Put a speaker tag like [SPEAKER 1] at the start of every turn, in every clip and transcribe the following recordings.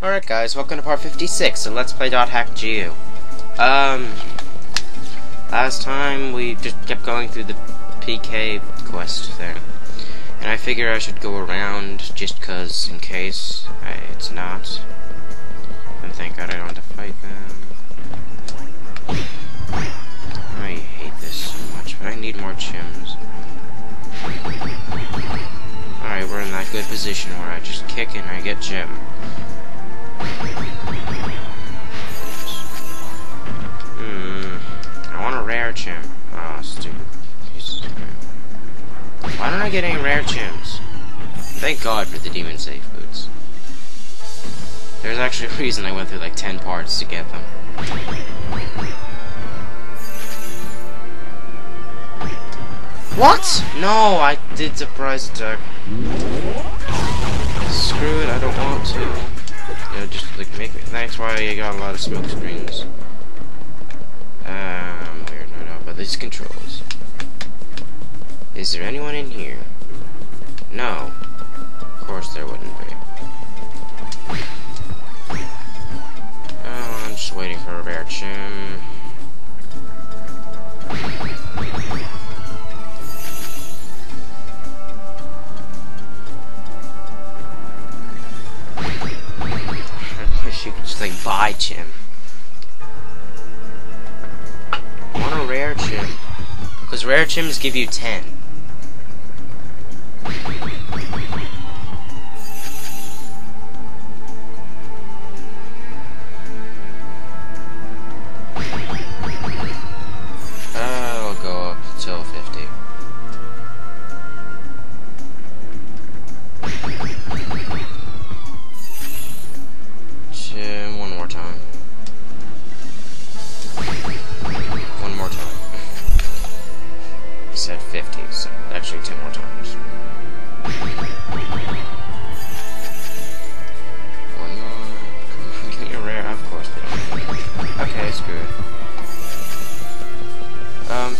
[SPEAKER 1] Alright guys, welcome to part 56 of Let's Play Dot Hack GU. Um, last time we just kept going through the PK quest thing. And I figure I should go around just cause, in case I, it's not. And thank god I don't have to fight them. I hate this so much, but I need more chims. Alright, we're in that good position where I just kick and I get gem. Why don't I get any rare chims? Thank God for the demon safe boots. There's actually a reason I went through like 10 parts to get them. What? No, I did surprise attack. Screw it, I don't want to. You know, just like make it. That's why I got a lot of smoke screens. Um, weird, no, no, but these controls. Is there anyone in here? No. Of course there wouldn't be. Oh, I'm just waiting for a rare chim. I wish you could just like buy chim. Want a rare chim. Because rare chims give you 10.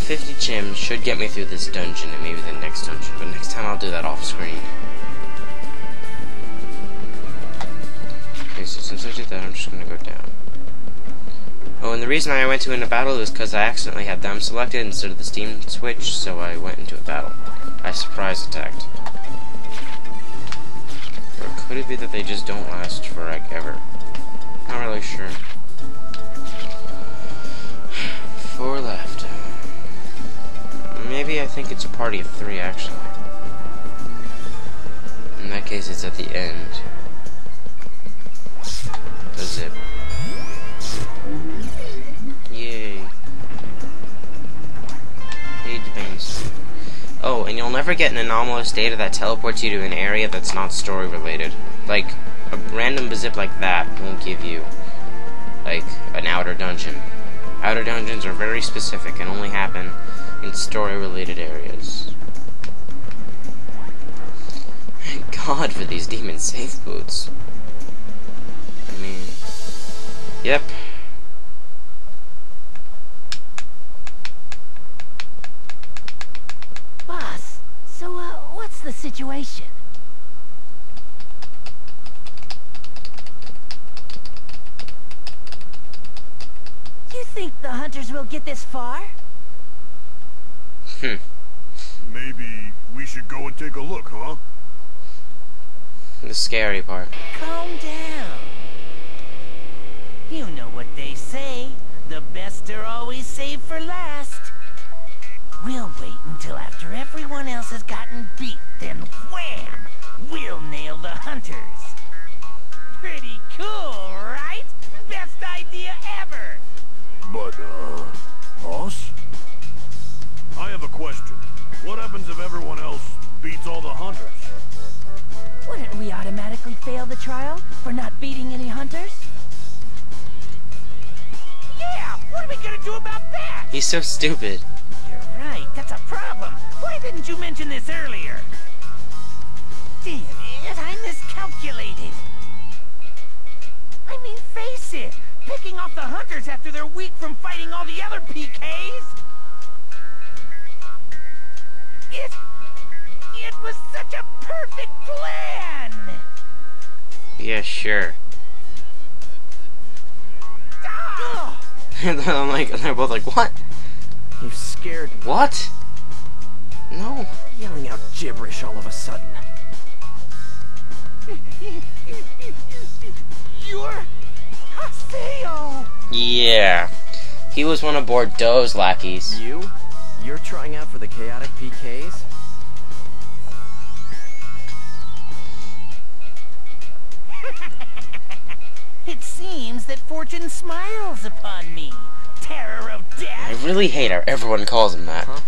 [SPEAKER 1] 50 chims should get me through this dungeon and maybe the next dungeon, but next time I'll do that off screen. Okay, so since I did that, I'm just gonna go down. Oh, and the reason I went to in a battle is because I accidentally had them selected instead of the Steam switch, so I went into a battle. I surprise attacked. Or could it be that they just don't last for, like, ever? Not really sure. Four left. Maybe I think it's a party of three, actually. In that case, it's at the end. The zip. Yay. Page bangs. Oh, and you'll never get an anomalous data that teleports you to an area that's not story related. Like, a random zip like that won't give you, like, an outer dungeon. Outer dungeons are very specific and only happen in story related areas. Thank God for these demon safe boots. I mean, yep.
[SPEAKER 2] Boss, so, uh, what's the situation? You think the hunters will get this far?
[SPEAKER 1] Hmm.
[SPEAKER 3] Maybe we should go and take a look, huh?
[SPEAKER 1] The scary part.
[SPEAKER 2] Calm down. You know what they say. The best are always saved for last. We'll wait until after everyone else has gotten beat, then wham! We'll nail the hunters. Pretty cool,
[SPEAKER 3] But, uh, boss? I have a question. What happens if everyone else beats all the hunters?
[SPEAKER 2] Wouldn't we automatically fail the trial for not beating any hunters? Yeah, what are we gonna do about that?
[SPEAKER 1] He's so stupid.
[SPEAKER 2] You're right, that's a problem. Why didn't you mention this earlier? Damn it, I miscalculated. picking off the hunters after they're weak from fighting all the other PKs? It... It was such a perfect plan!
[SPEAKER 1] Yeah, sure. Ah! I'm like, and they're both like, what?
[SPEAKER 4] You scared me.
[SPEAKER 1] What? No.
[SPEAKER 4] Yelling out gibberish all of a sudden.
[SPEAKER 1] Yeah. He was one of Bordeaux's lackeys.
[SPEAKER 4] You? You're trying out for the chaotic PKs?
[SPEAKER 2] It seems that fortune smiles upon me. Terror of death.
[SPEAKER 1] I really hate how everyone calls him that.
[SPEAKER 4] Huh?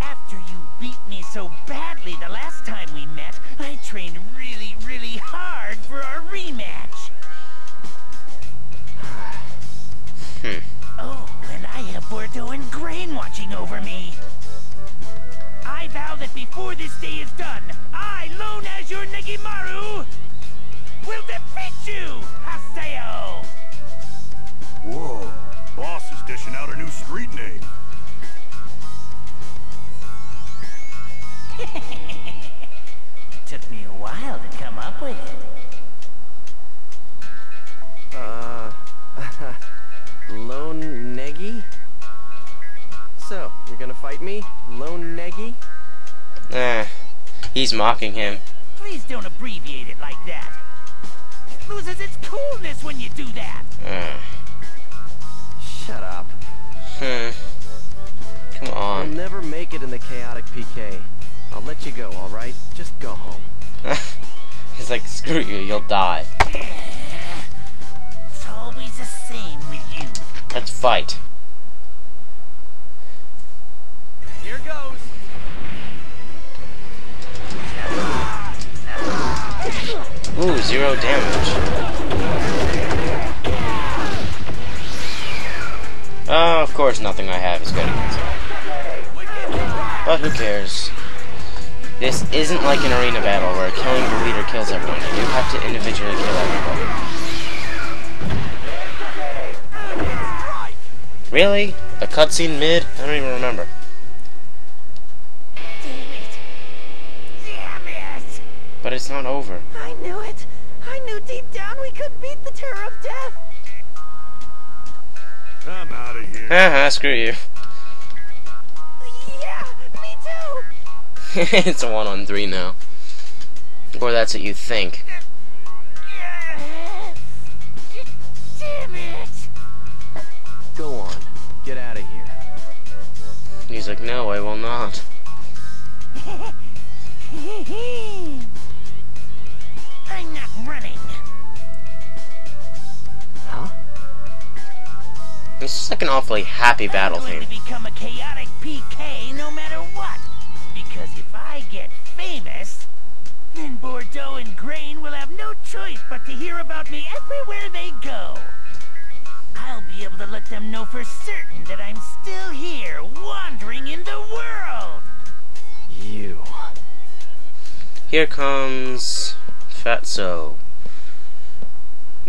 [SPEAKER 2] After you beat me so badly the last time we met, I trained really, really Bordeaux and Grain watching over me. I vow that before this day is done, I, lone as your Negimaru, will defeat you, Haseo!
[SPEAKER 3] Whoa. Boss is dishing out a new street name.
[SPEAKER 4] So, you're gonna fight me? Lone Negi?
[SPEAKER 1] Eh. He's mocking him.
[SPEAKER 2] Please don't abbreviate it like that. It loses its coolness when you do that.
[SPEAKER 1] Eh.
[SPEAKER 4] Shut up.
[SPEAKER 1] Hmm. Come on.
[SPEAKER 4] You'll never make it in the chaotic PK. I'll let you go, alright? Just go home.
[SPEAKER 1] He's like, screw you, you'll die.
[SPEAKER 2] It's always the same with you.
[SPEAKER 1] Let's fight. Zero damage. Oh, of course nothing I have is good against him. But who cares? This isn't like an arena battle where killing the leader kills everyone. You have to individually kill everybody. Really? A cutscene mid? I don't even remember. But it's not over.
[SPEAKER 2] I knew it. I knew deep down we could beat the terror of death.
[SPEAKER 3] I'm out of here.
[SPEAKER 1] Haha, screw you.
[SPEAKER 2] Yeah, me too.
[SPEAKER 1] it's a one on three now. Or that's what you think.
[SPEAKER 2] Damn it.
[SPEAKER 4] Go on. Get out of here.
[SPEAKER 1] He's like, no, I will not. It's just like an awfully happy battle
[SPEAKER 2] I'm going
[SPEAKER 1] theme.
[SPEAKER 2] to become a chaotic PK no matter what. Because if I get famous, then Bordeaux and Grain will have no choice but to hear about me everywhere they go. I'll be able to let them know for certain that I'm still here, wandering in the world.
[SPEAKER 4] You.
[SPEAKER 1] Here comes Fatso.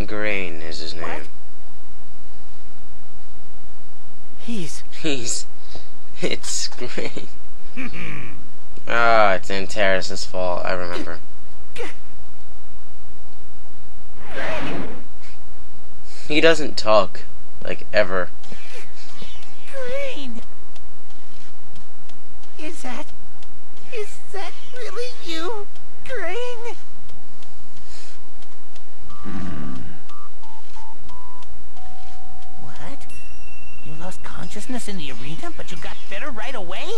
[SPEAKER 1] Grain is his name.
[SPEAKER 4] He's.
[SPEAKER 1] He's. It's great. Ah, it's Antares' fault. I remember. He doesn't talk, like, ever.
[SPEAKER 2] Consciousness in the arena, but you got better right away?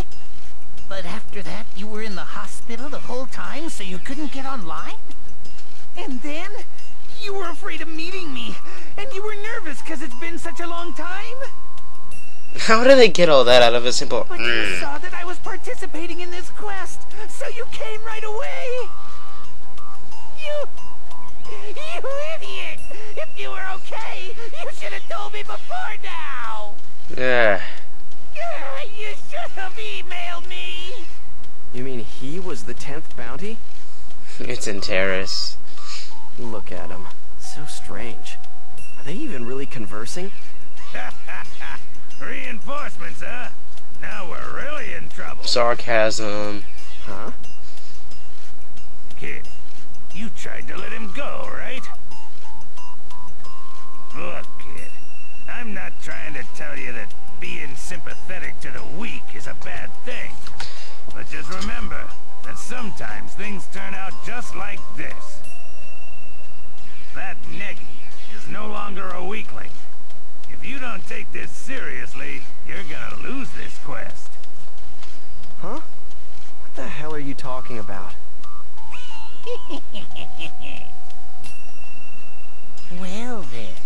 [SPEAKER 2] But after that, you were in the hospital the whole time, so you couldn't get online? And then, you were afraid of meeting me, and you were nervous because it's been such a long time?
[SPEAKER 1] How do they get all that out of a simple.
[SPEAKER 2] But you
[SPEAKER 1] "Mm"?
[SPEAKER 2] saw that I was participating in this quest, so you came right away. You, you idiot! If you were okay, you should have told me before now.
[SPEAKER 1] Yeah.
[SPEAKER 2] Ah, You should have emailed me.
[SPEAKER 4] You mean he was the 10th bounty?
[SPEAKER 1] It's Antares.
[SPEAKER 4] Look at him. So strange. Are they even really conversing?
[SPEAKER 3] Reinforcements, huh? Now we're really in trouble.
[SPEAKER 1] Sarcasm.
[SPEAKER 4] Huh?
[SPEAKER 3] Kid, you tried to let him go, right? Look, kid, I'm not
[SPEAKER 2] tell you that being sympathetic to the weak is a bad thing. But just remember that sometimes things turn out just like this. That Negi is no longer a weakling. If you don't take this seriously, you're gonna lose this quest.
[SPEAKER 4] Huh? What the hell are you talking about?
[SPEAKER 2] well then,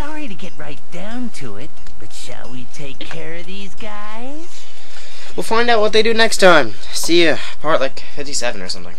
[SPEAKER 2] sorry to get right down to it, but shall we take care of these guys?
[SPEAKER 1] We'll find out what they do next time. See ya. Part like 57 or something.